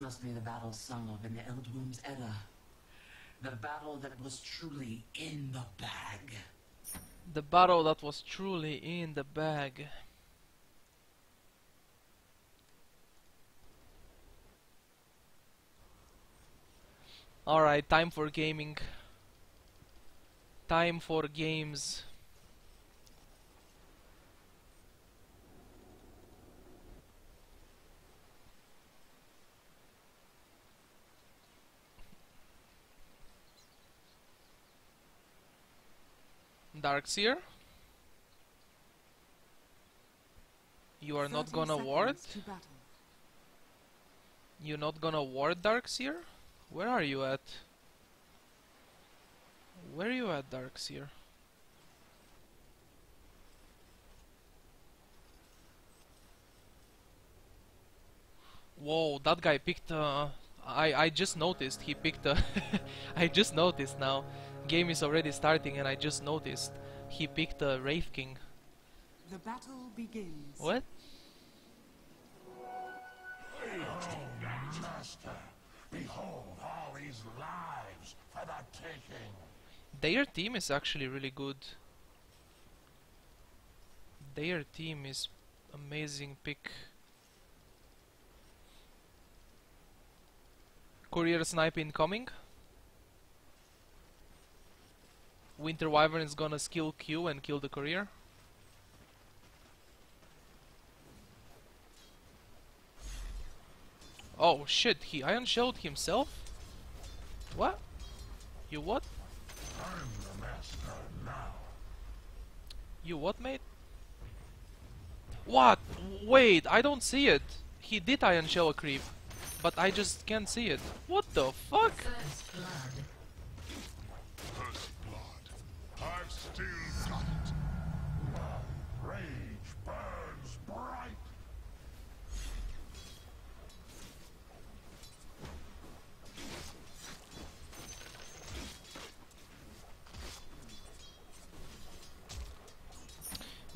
must be the battle sung of in the Eldwurm's Edda. The battle that was truly in the bag. The battle that was truly in the bag. Alright, time for gaming. Time for games. Darkseer? You are not gonna ward? You're not gonna ward Darkseer? Where are you at? Where are you at, Darkseer? Whoa, that guy picked uh I I just noticed he picked a I just noticed now. Game is already starting and I just noticed he picked a Wraith King. The battle begins. What? Master, behold all these lives for the taking. Their team is actually really good. Their team is amazing pick. Courier snipe incoming. Winter Wyvern is gonna skill Q and kill the courier. Oh shit, he ion shelled himself? What? You what? I'm the master now. You what, mate? What? Wait, I don't see it. He did Ion Shell a creep, but I just can't see it. What the fuck?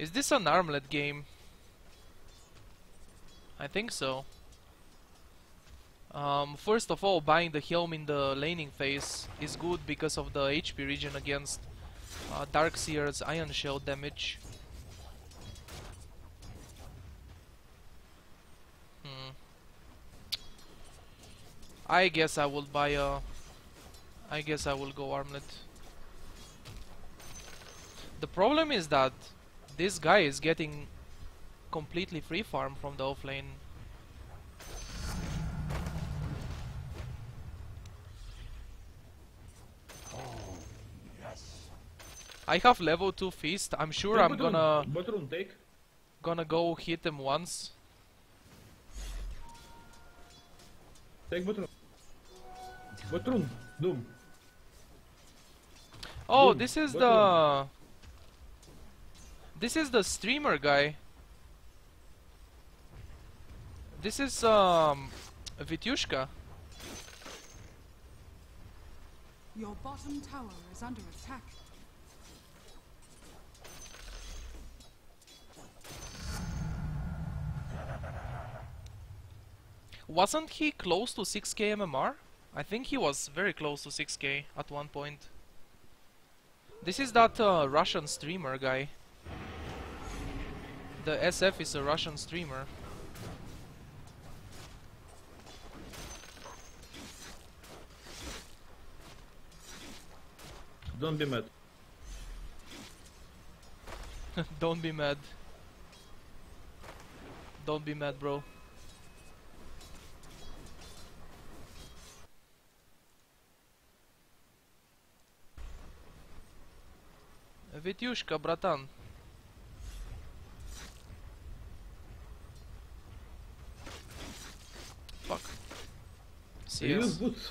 Is this an armlet game? I think so. Um, first of all, buying the helm in the laning phase is good because of the HP regen against uh, Darkseer's Ion Shell damage. Hmm. I guess I will buy a... I guess I will go armlet. The problem is that this guy is getting completely free farm from the offlane. Oh, yes. I have level 2 feast. I'm sure Take I'm gonna gonna go hit him once. Take bottom. Bottom. Doom. Oh, Boom. this is the This is the streamer guy. This is um Vityushka. Your bottom tower is under attack. Wasn't he close to 6k MMR? I think he was very close to 6k at one point. This is that uh, Russian streamer guy. The SF is a Russian streamer. Don't be mad. Don't be mad. Don't be mad, bro. Витюшка, братан. Use CS. boots.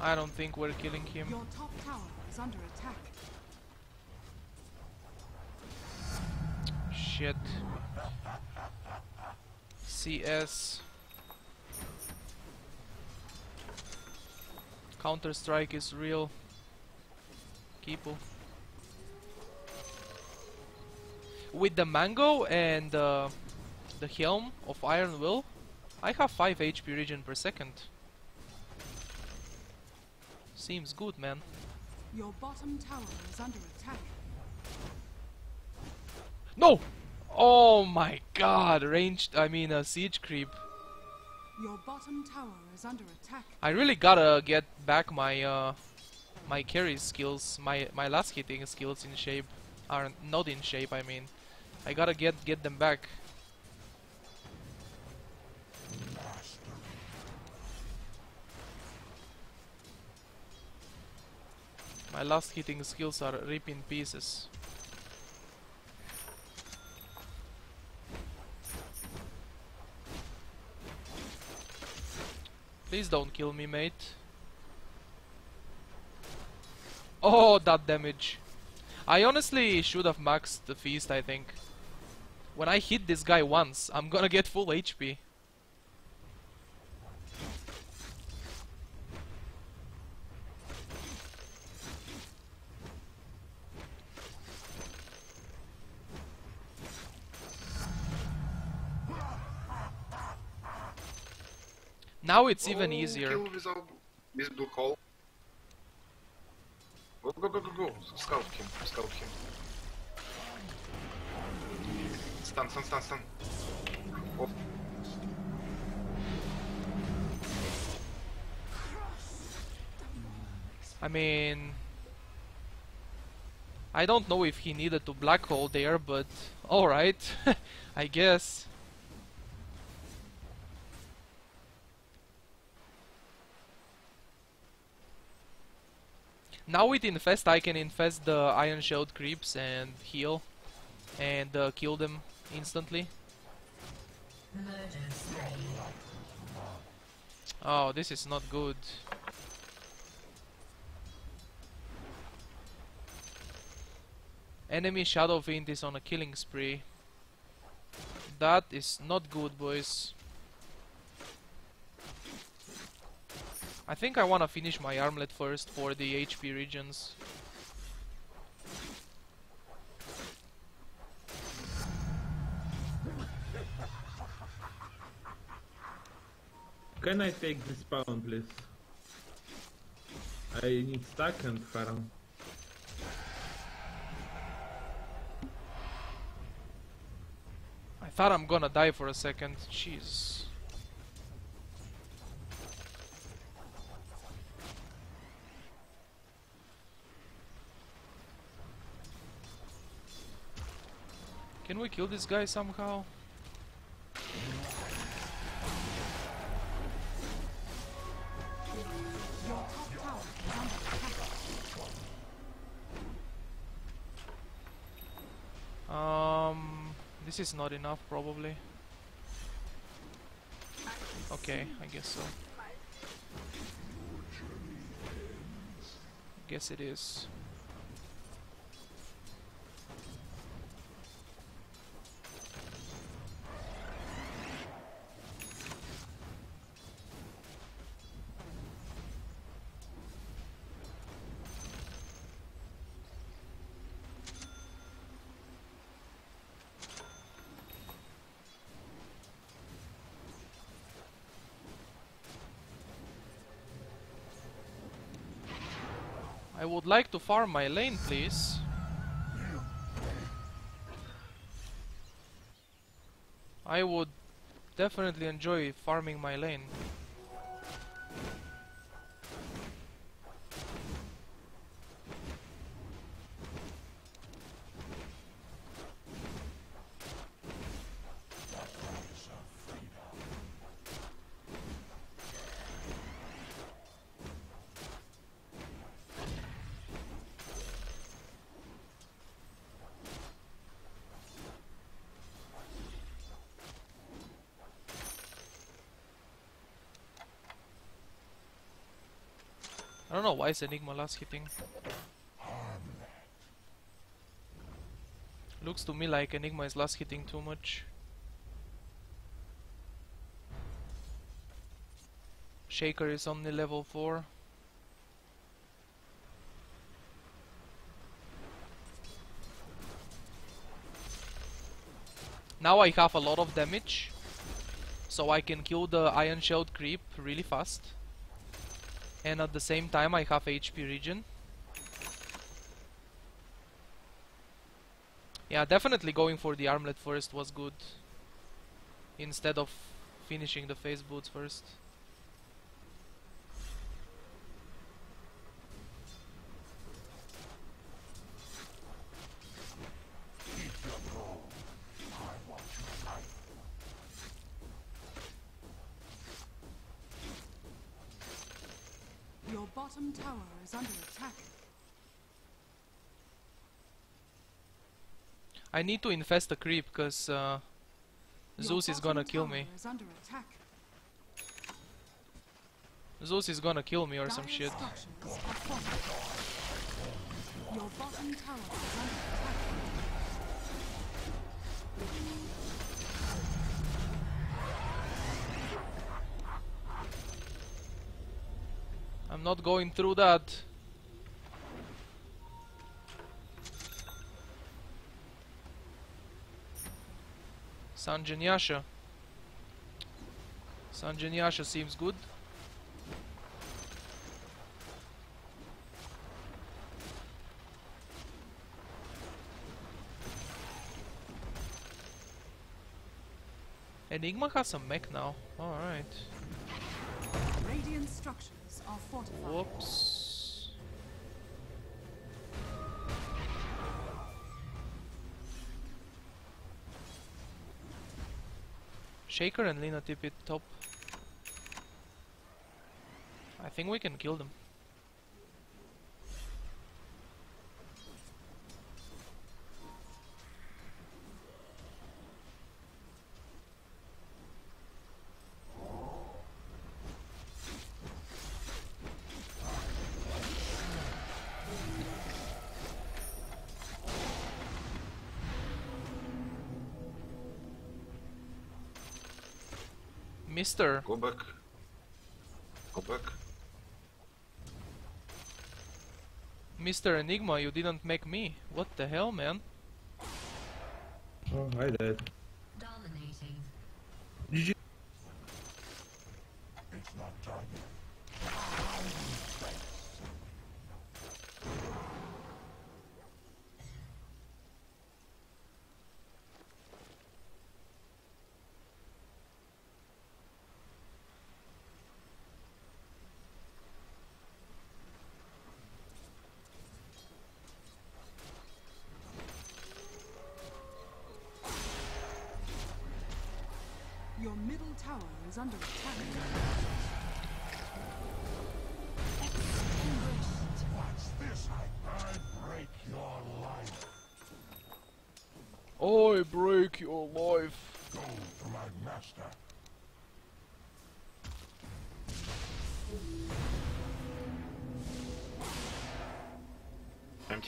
I don't think we're killing him. Your top tower is under attack. Shit. CS. Counter Strike is real. Kipu. With the mango and uh, the helm of Iron Will, I have 5 HP regen per second. Seems good, man. Your bottom tower is under attack. No! Oh my god, ranged, I mean, a siege creep. Your bottom tower is under attack. I really gotta get back my uh, my carry skills, my my last hitting skills in shape, are not in shape. I mean, I gotta get get them back. My last hitting skills are ripping pieces. Please don't kill me, mate. Oh, that damage. I honestly should have maxed the feast, I think. When I hit this guy once, I'm gonna get full HP. Now it's oh, even Oh, easier. Kill with blue hole. Go go go go go! Scout him, scout him. Stun, stun, stun, stun. Off. I mean, I don't know if he needed to black hole there, but alright, I guess. Now with infest I can infest the iron Shield creeps and heal and uh, kill them instantly. Oh, this is not good. Enemy Shadow Fiend is on a killing spree. That is not good, boys. I think I wanna finish my armlet first for the HP regens. Can I take this spawn, please? I need stack and farm. I thought I'm gonna die for a second. Jeez. Can we kill this guy somehow? Um, this is not enough probably. Okay, I guess so. Guess it is. I would like to farm my lane, please. I would definitely enjoy farming my lane. I don't know why is Enigma last hitting. Looks to me like Enigma is last hitting too much. Shaker is only level 4. Now I have a lot of damage, so I can kill the Iron Shield creep really fast. And at the same time I have HP regen. Yeah, definitely going for the armlet first was good. Instead of finishing the phase boots first. Your bottom tower is under attack. I need to infest the creep because uh, Zeus is gonna kill me. Is. Zeus is gonna kill me or some shit. structures are fortified. Your bottom tower is under attack. I'm not going through that. Sange and Yasha. Sange and Yasha seems good. Enigma has a mech now. Alright. Radiant structures are fortified. Whoops. Shaker and Lina tip it top. I think we can kill them. Mister, Go back. Go back. Mr. Enigma, you didn't make me. What the hell, man? Oh, I died.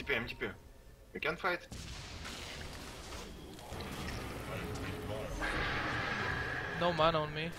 MTP, MTP. We can fight. No mana on me.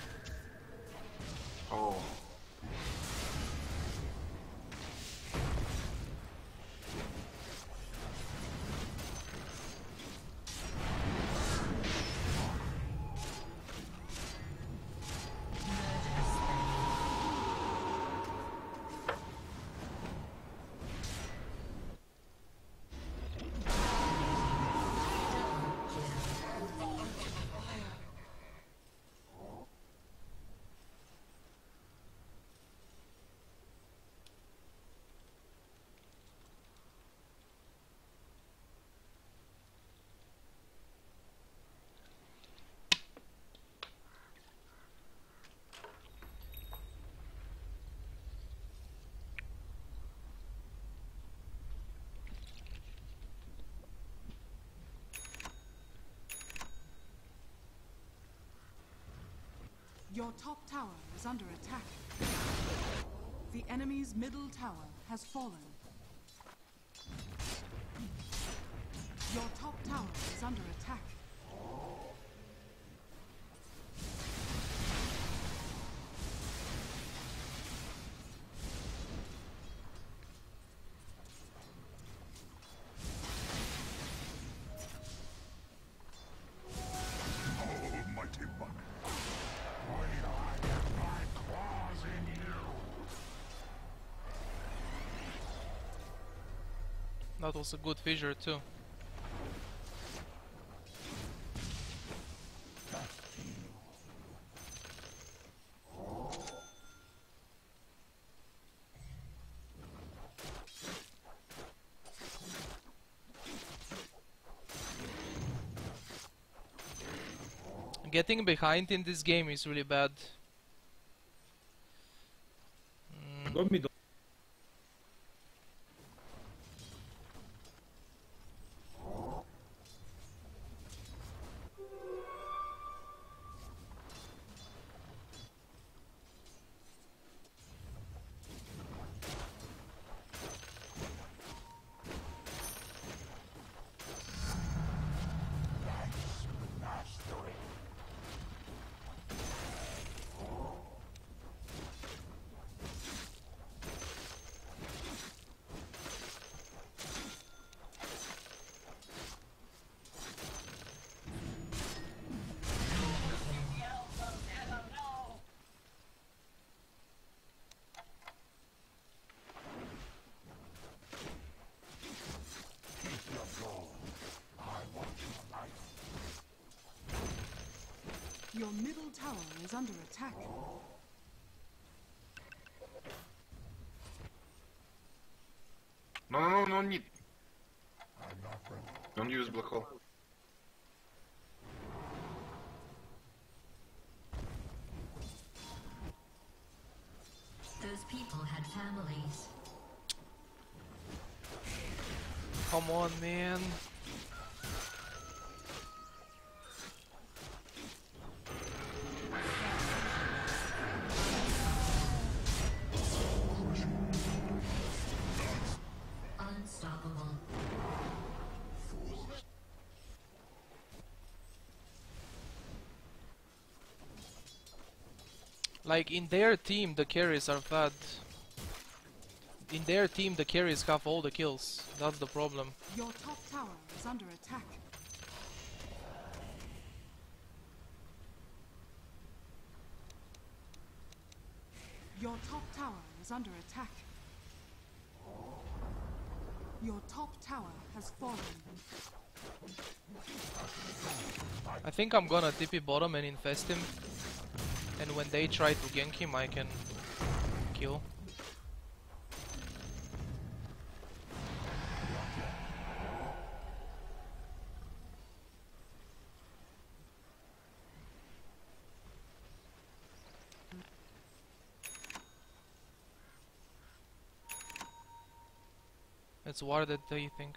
Your top tower is under attack. The enemy's middle tower has fallen. Your top tower is under attack. That was a good fissure too. Getting behind in this game is really bad. Mm, Your middle tower is under attack. No, no, no, no need. I'm not ready. Don't use black hole. Those people had families. come on, man. Like in their team, the carries are bad. In their team, the carries have all the kills. That's the problem. Your top tower is under attack. Your top tower is under attack. Your top tower has fallen. I think I'm gonna TP bottom and infest him. And when they try to gank him, I can kill. It's warded, do you think?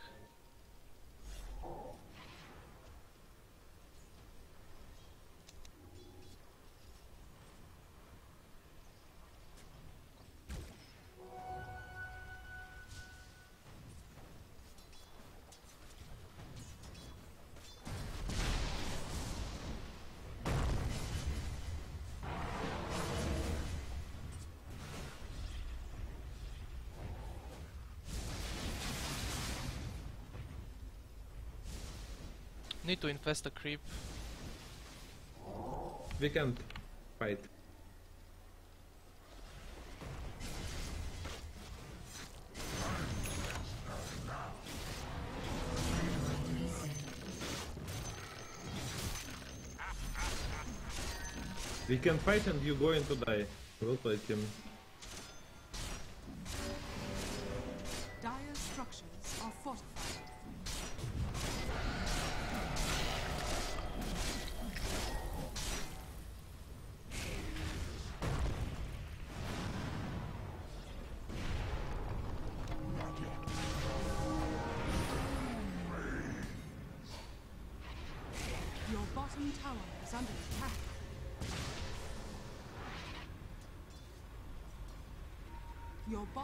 Need to infest the creep. We can't fight. We can fight and you're going to die. We'll play him.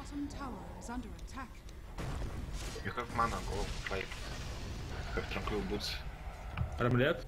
Bottom tower is under attack. You have mana, go fight. Have tranquil boots. Armlet.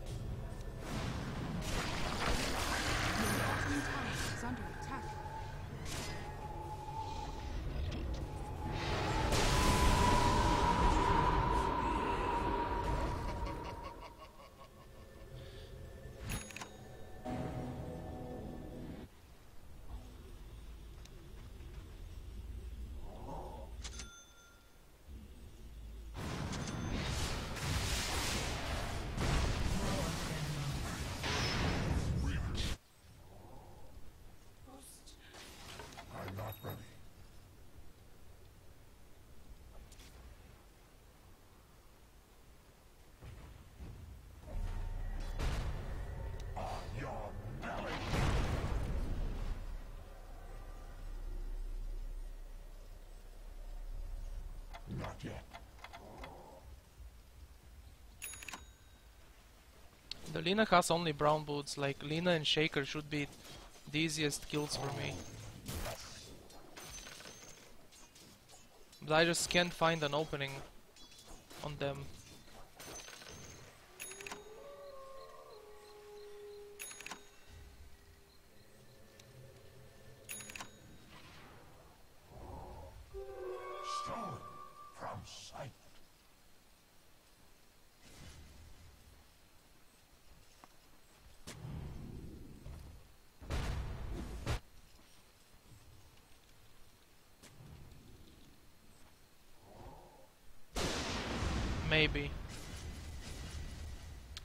The Lina has only brown boots, like Lina and Shaker should be the easiest kills for me. But I just can't find an opening on them.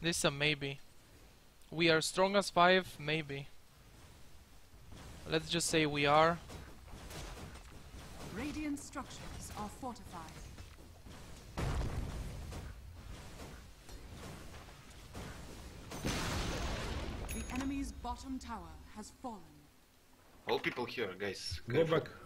This is a maybe. We are strong as 5, maybe. Let's just say we are. Radiant structures are fortified. The enemy's bottom tower has fallen. All people here, guys. Go careful. back.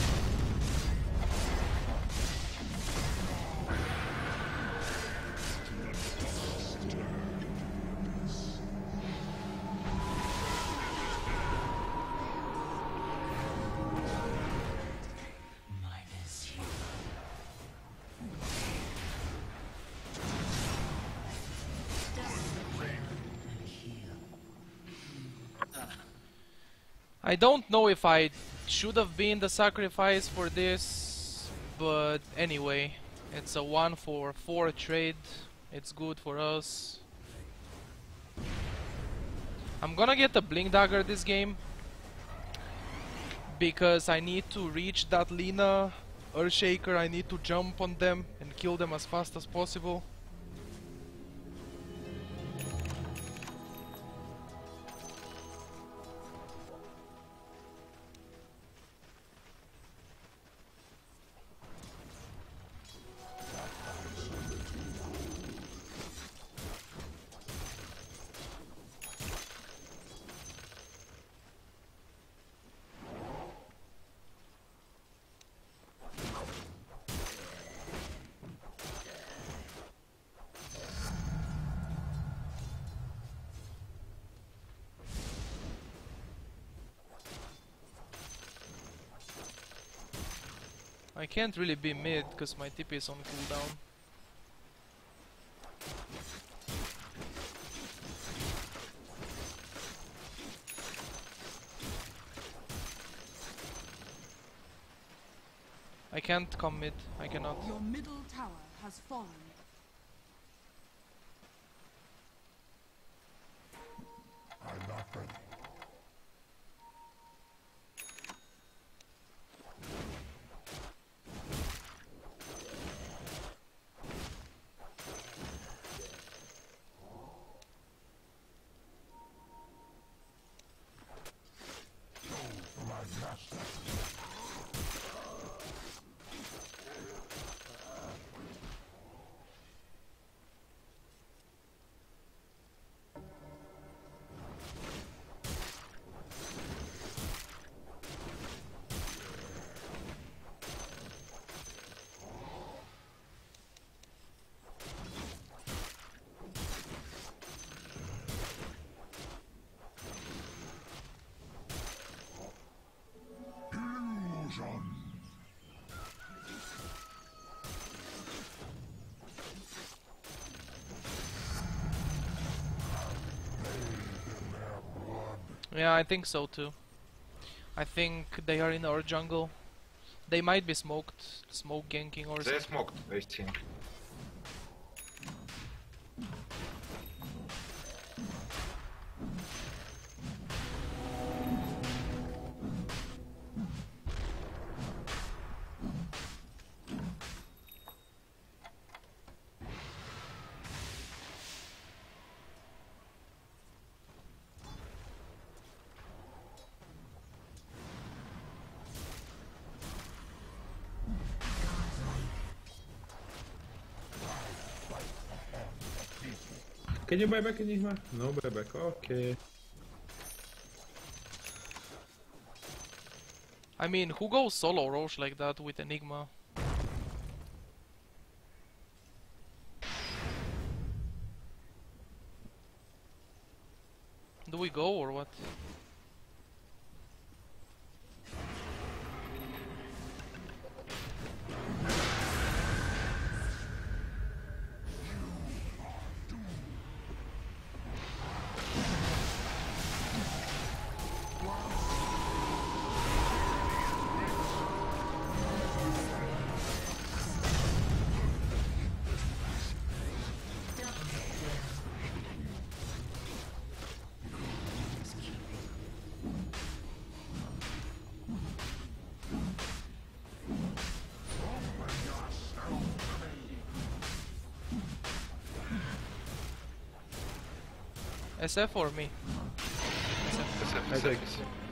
I don't know if I should have been the sacrifice for this, but anyway, it's a 1 for 4 trade. It's good for us. I'm gonna get the Blink Dagger this game because I need to reach that Lina Earthshaker. I need to jump on them and kill them as fast as possible. I can't really be mid because my TP is on cooldown. I can't come mid, I cannot. Your middle tower has fallen. I'm not ready. I think so too. I think they are in our jungle. They might be smoked, smoke ganking or They something. smoked, I think. You buy back Enigma? No buyback, okay. I mean, who goes solo Rosh like that with Enigma? SF or me? SF. SF, I SF, SF.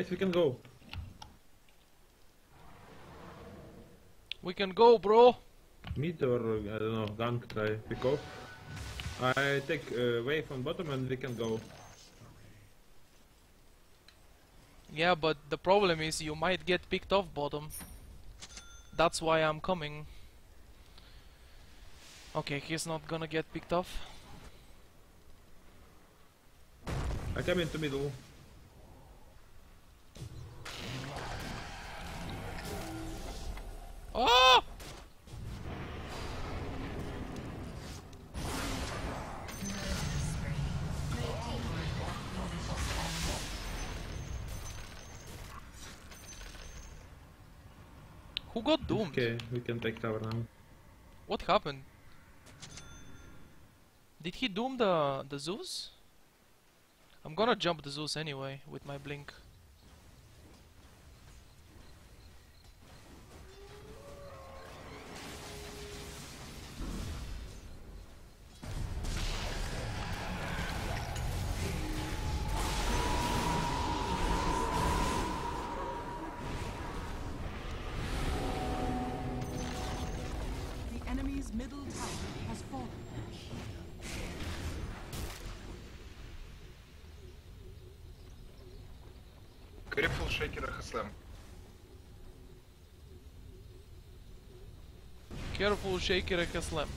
Yes, we can go. We can go, bro! Mid or, I don't know, gank, try, pick off. I take uh, wave on bottom and we can go. Yeah, but the problem is you might get picked off bottom. That's why I'm coming. Okay, he's not gonna get picked off. I come into middle. Oh! Who got doomed? Okay, we can take tower now. What happened? Did he doom the the Zeus? I'm gonna jump the Zeus anyway with my blink. Careful, shake it like Shaker Kaslam.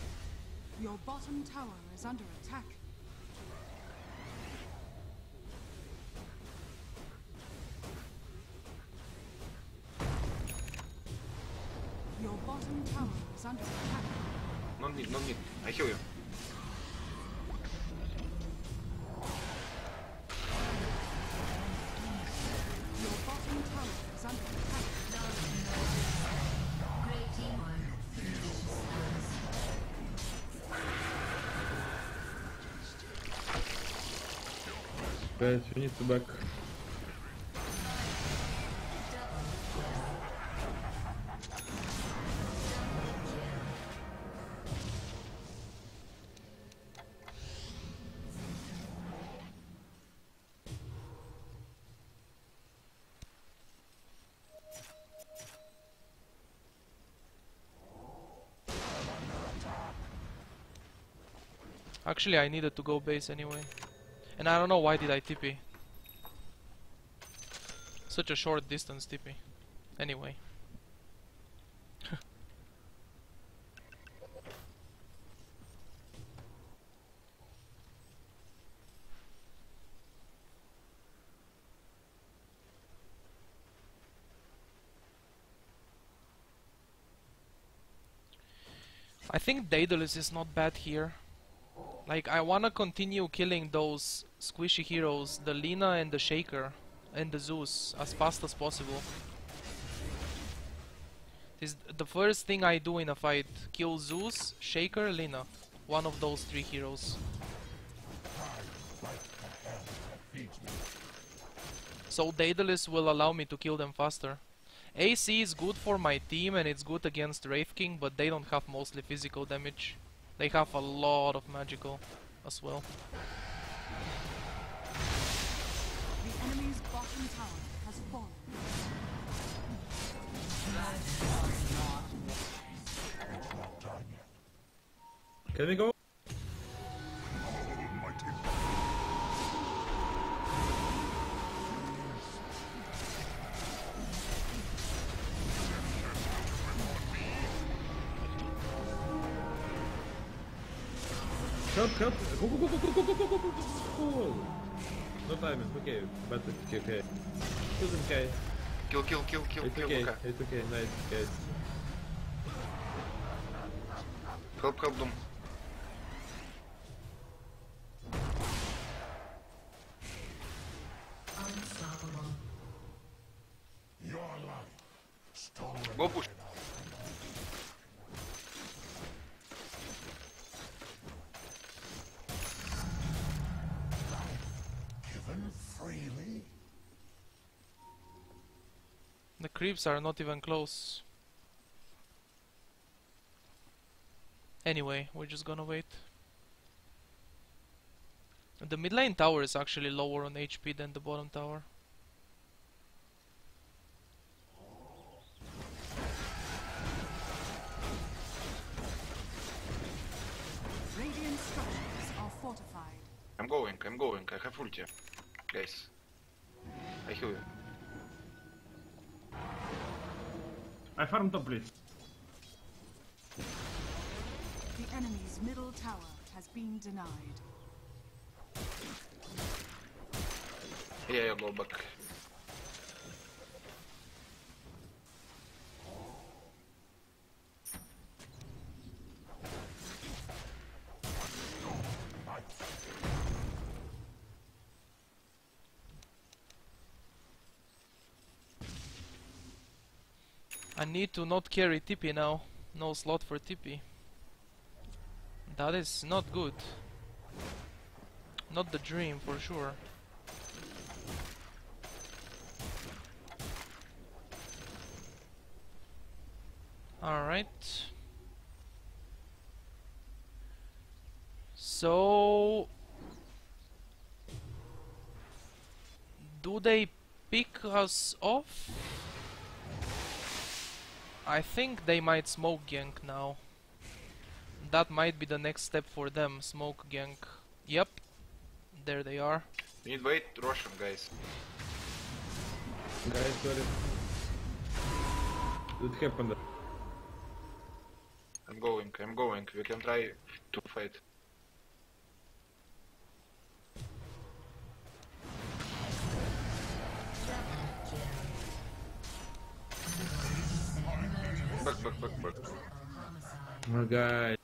Your bottom tower is under attack. Your bottom tower is under attack. No need, no need. I heal you. Guys, need to back. Actually, I needed to go base anyway. And I don't know why did I TP. Such a short distance TP. Anyway. I think Daedalus is not bad here. Like, I wanna continue killing those squishy heroes, the Lina and the Shaker, and the Zeus, as fast as possible. This the first thing I do in a fight. Kill Zeus, Shaker, Lina. One of those three heroes. So Daedalus will allow me to kill them faster. AC is good for my team and it's good against Wraith King, but they don't have mostly physical damage. They have a lot of magical as well. The enemy's bottom tower has fallen. Can we go? Help! Go, go, go, go, go, go, go, go, go, go! No time, it's okay. But it's okay. Kill them, guys. Kill, kill, kill, kill, It's kill, okay, Luka. it's okay, nice, guys. Help, help them. Unstoppable. Your life stolen. Go push. Creeps are not even close. Anyway, we're just gonna wait. The mid lane tower is actually lower on HP than the bottom tower. Radiant structures are fortified. I'm going, I'm going. I have ulti. Guys. I heal you. I farm top, please. The enemy's middle tower has been denied. Yeah, you go back. I need to not carry TP now. No slot for TP. That is not good. Not the dream for sure. Alright. So do they pick us off? I think they might smoke gank now. That might be the next step for them, smoke gank. Yep, there they are. We need wait, Roshan, guys. Guys, sorry. It happened. I'm going, I'm going. We can try to fight. Back, back, back, back. Oh, guys.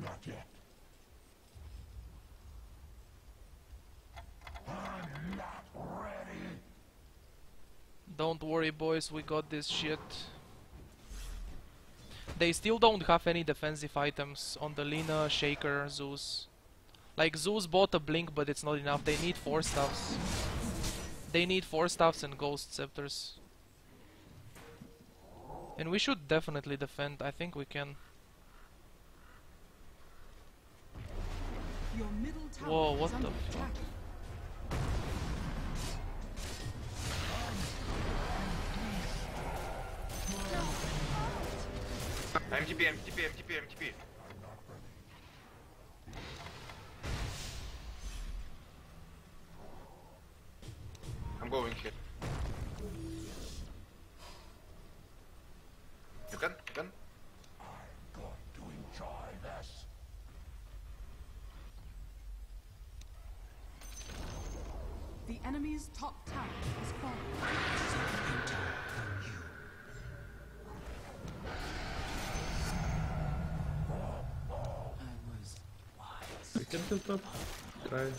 Not yet. I'm not ready. Don't worry boys, we got this shit. They still don't have any defensive items on the Lina, Shaker, Zeus. Like Zeus bought a blink, but it's not enough. They need Force Staffs. They need Force Staffs and ghost scepters. And we should definitely defend. I think we can. Your middle tower Whoa, what under the fuck? attack. MTP, MTP, MTP, MTP. I'm going here. You can? You can? Going to enjoy this. The enemy's top tower is falling. I was wise. We can tilt up. Try.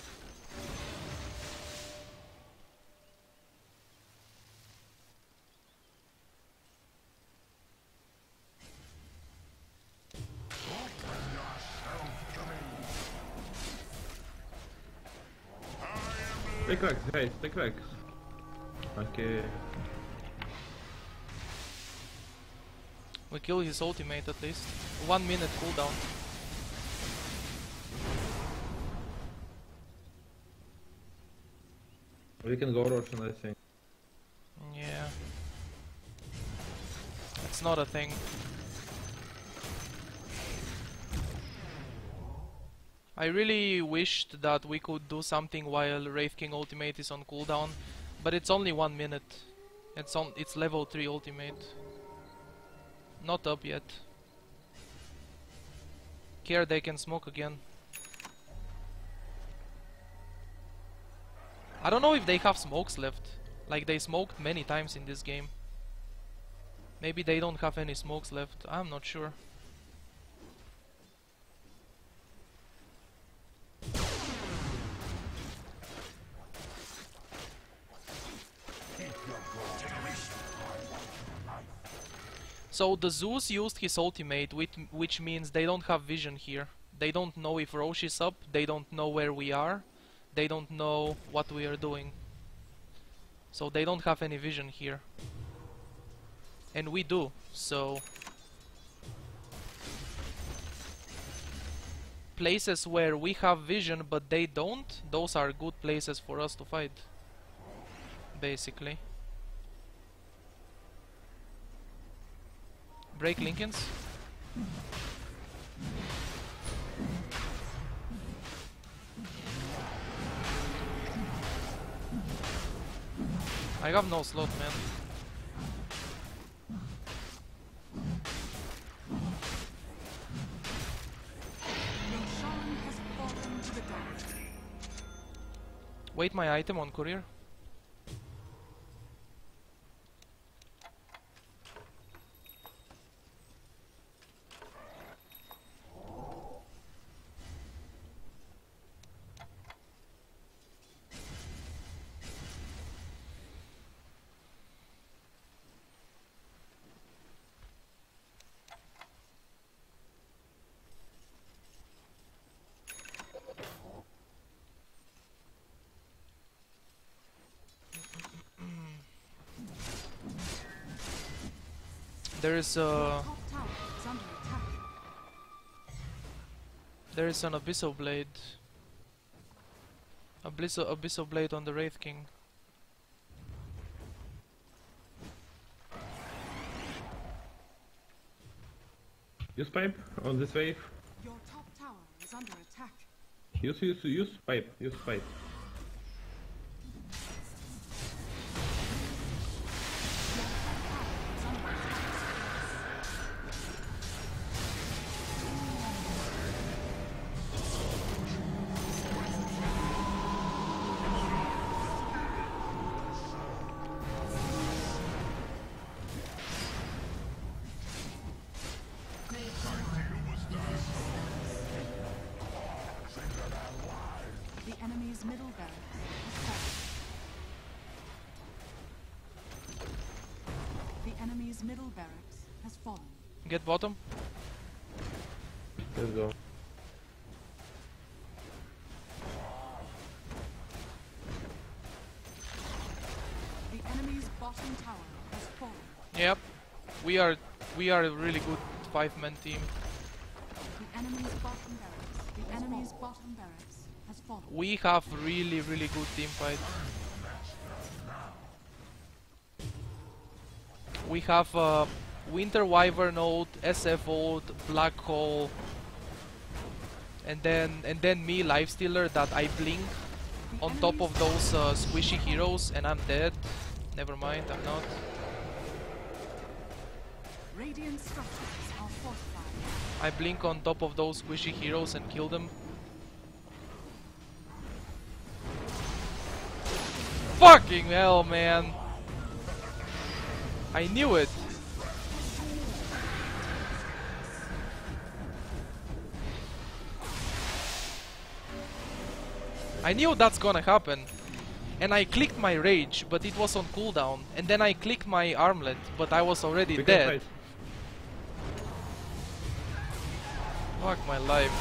Take guys, take rax. Okay. We kill his ultimate at least. One minute cooldown. We can go Roshan, I think. Yeah. It's not a thing. I really wished that we could do something while Wraith King ultimate is on cooldown, but it's only one minute. It's on it's level 3 ultimate. Not up yet. Care they can smoke again. I don't know if they have smokes left. Like they smoked many times in this game. Maybe they don't have any smokes left. I'm not sure. So the Zeus used his ultimate, which, which means they don't have vision here. They don't know if Rosh is up, they don't know where we are, they don't know what we are doing. So they don't have any vision here. And we do, so... Places where we have vision but they don't, those are good places for us to fight. Basically. Break Linkens. I have no slot, man. Wait my item on courier. There is Top tower is under attack. there is an abyssal blade. Abyssal abyssal blade on the Wraith King. Use pipe on this wave. Your top tower is under attack. Use, use, use pipe. Use pipe. Fallen. Middle barracks has fallen. Get bottom. Let's go. The enemy's bottom tower has fallen. Yep. We are we are a really good five-man team. The enemy's bottom barracks. The enemy's bottom barracks has fallen. We have really really good team fight. We have uh, Winter Wyvern ult, SF ult, Black Hole, and then and then me Lifestealer that I blink on top of those uh, squishy heroes and I'm dead. Never mind, I'm not. Radiant structures are fortified. I blink on top of those squishy heroes and kill them. Fucking hell, man! I knew it! I knew that's gonna happen. And I clicked my rage, but it was on cooldown. And then I clicked my armlet, but I was already dead. Fuck my life.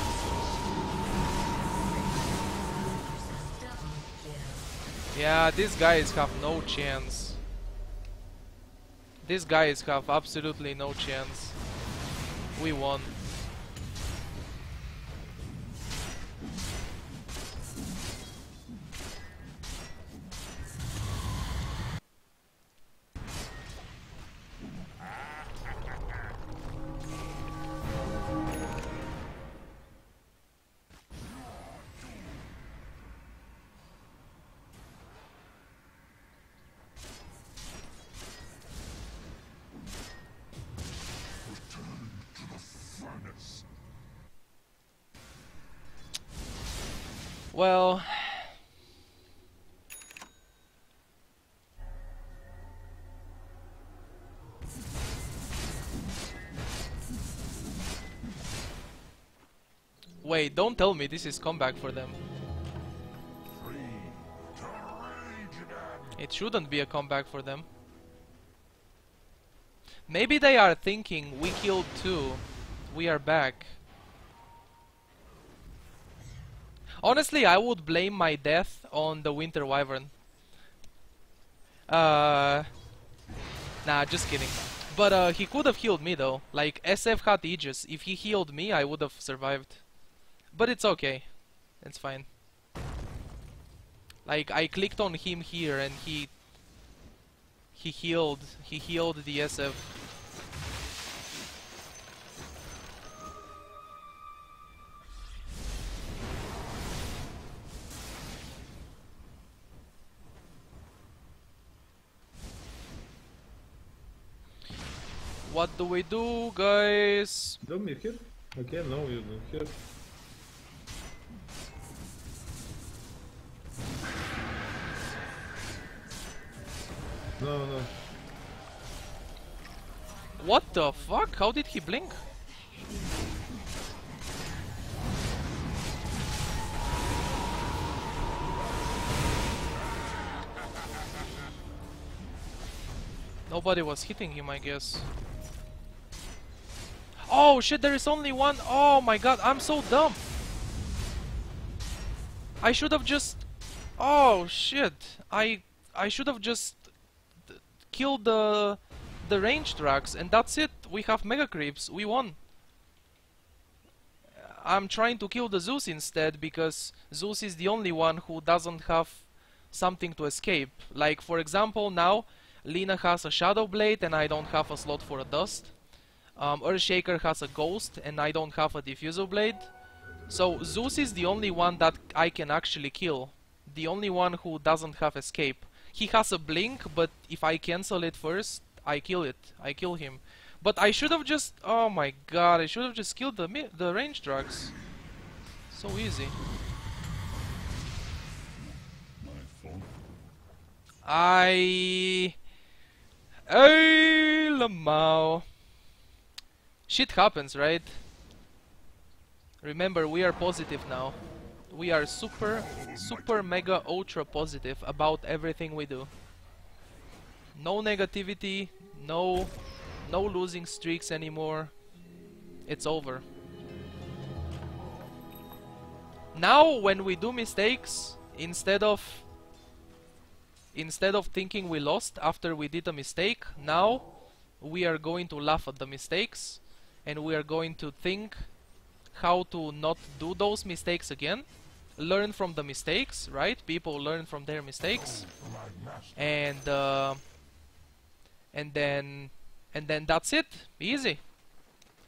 Yeah, these guys have no chance. These guys have absolutely no chance. We won. Wait, don't tell me this is comeback for them. It shouldn't be a comeback for them. Maybe they are thinking we killed two, we are back. Honestly, I would blame my death on the Winter Wyvern. Uh, nah, just kidding. But uh, he could have healed me though. Like SF had Aegis. If he healed me, I would have survived. But it's okay. It's fine. Like I clicked on him here and he he healed he healed the SF. What do we do, guys? Don't move here. Okay, no, you don't here. No, no. What the fuck? How did he blink? Nobody was hitting him, I guess. Oh shit, there is only one. Oh my god, I'm so dumb. I should have just. Oh shit. I I should have just killed the the range tracks and that's it. We have mega creeps. We won. I'm trying to kill the Zeus instead because Zeus is the only one who doesn't have something to escape. Like for example now Lina has a Shadow Blade and I don't have a slot for a Dust. Um, Earthshaker has a Ghost and I don't have a Diffusal Blade. So Zeus is the only one that I can actually kill. The only one who doesn't have escape. He has a blink, but if I cancel it first, I kill it. I kill him. But I should have just... Oh my god, I should have just killed the, the range drugs. So easy. I... Hey, Lamau. Shit happens, right? Remember, we are positive now. We are super, super, mega, ultra positive about everything we do. No negativity, no, no losing streaks anymore. it's over. Now when we do mistakes, instead of instead of thinking we lost after we did a mistake, now we are going to laugh at the mistakes and we are going to think how to not do those mistakes again. Learn from the mistakes, right? People learn from their mistakes. And uh, and then and then that's it. Easy.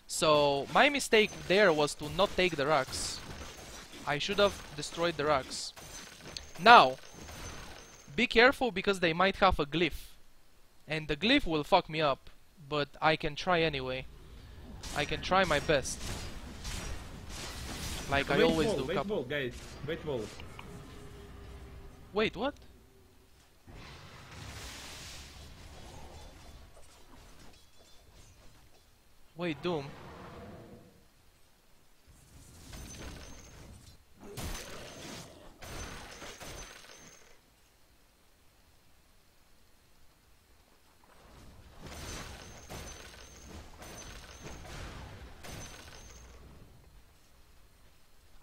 So my mistake there was to not take the rocks. I should have destroyed the rocks. Now, be careful because they might have a glyph. And the glyph will fuck me up. But I can try anyway. I can try my best. Like I always wall, do. wait wall, guys. Wait wall. Wait, what? Wait, Doom.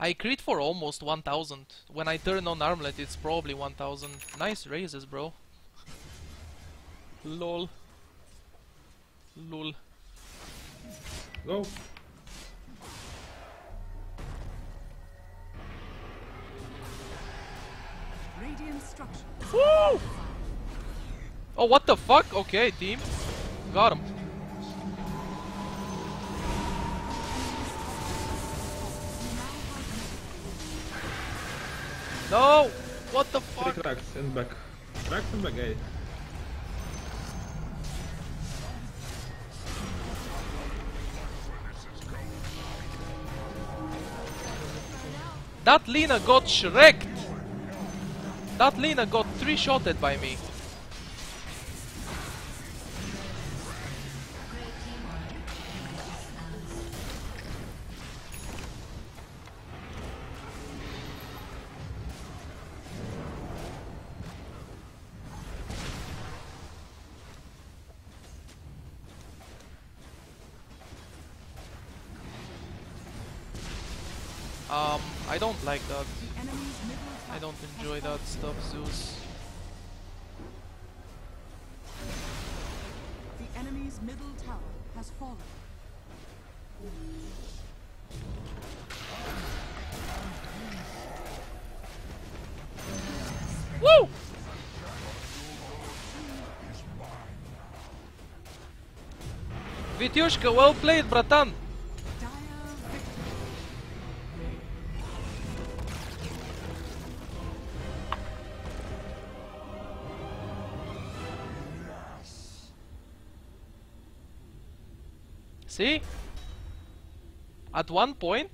I crit for almost 1000. When I turn on armlet, it's probably 1000. Nice raises, bro. Lol. Lol. Go. Radiant structures. Woo! Oh, what the fuck? Okay, team. Got him. No! What the Three fuck? cracks and back. Cracks and back, guys. That Lina got shreked! That Lina got three-shotted by me. Um, I don't like that. The enemy's middle tower I don't enjoy that stuff, Zeus. The enemy's middle tower has fallen. Woo! Vityushka, well played, bratan! At one point,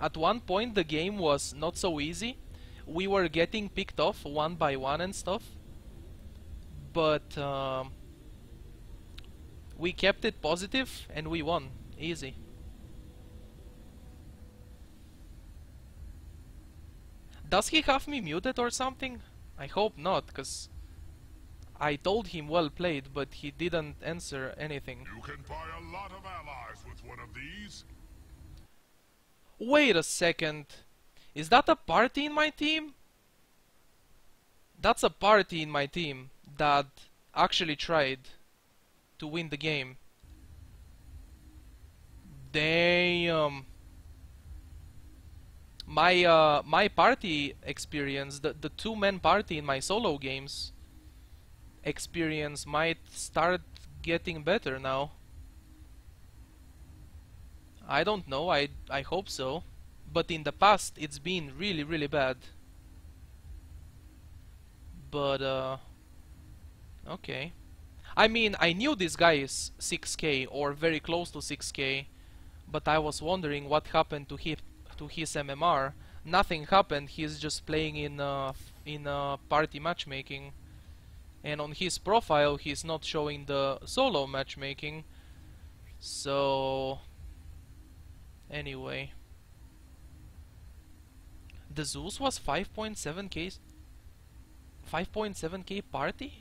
at one point the game was not so easy. We were getting picked off one by one and stuff. But um, we kept it positive and we won. Easy. Does he have me muted or something? I hope not, because I told him well played, but he didn't answer anything. You can buy a lot of allies with one of these. Wait a second. Is that a party in my team? That's a party in my team that actually tried to win the game. Damn. My uh my party experience, the the two man party in my solo games experience might start getting better now. I don't know, I I hope so. But in the past it's been really really bad. But uh okay. I mean, I knew this guy is 6k or very close to 6k, but I was wondering what happened to his to his MMR. Nothing happened. He's just playing in uh, in uh, party matchmaking, and on his profile he's not showing the solo matchmaking. So anyway, the Zeus was 5.7k 5.7k party?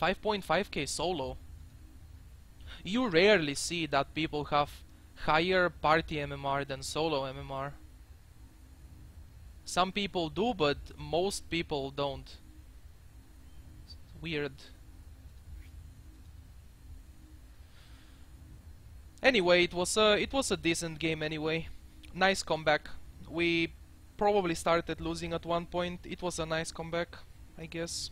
5.5k solo. You rarely see that people have higher party MMR than solo MMR. Some people do, but most people don't. It's weird. Anyway, it was a it was a decent game anyway. Nice comeback. We probably started losing at one point. It was a nice comeback, I guess.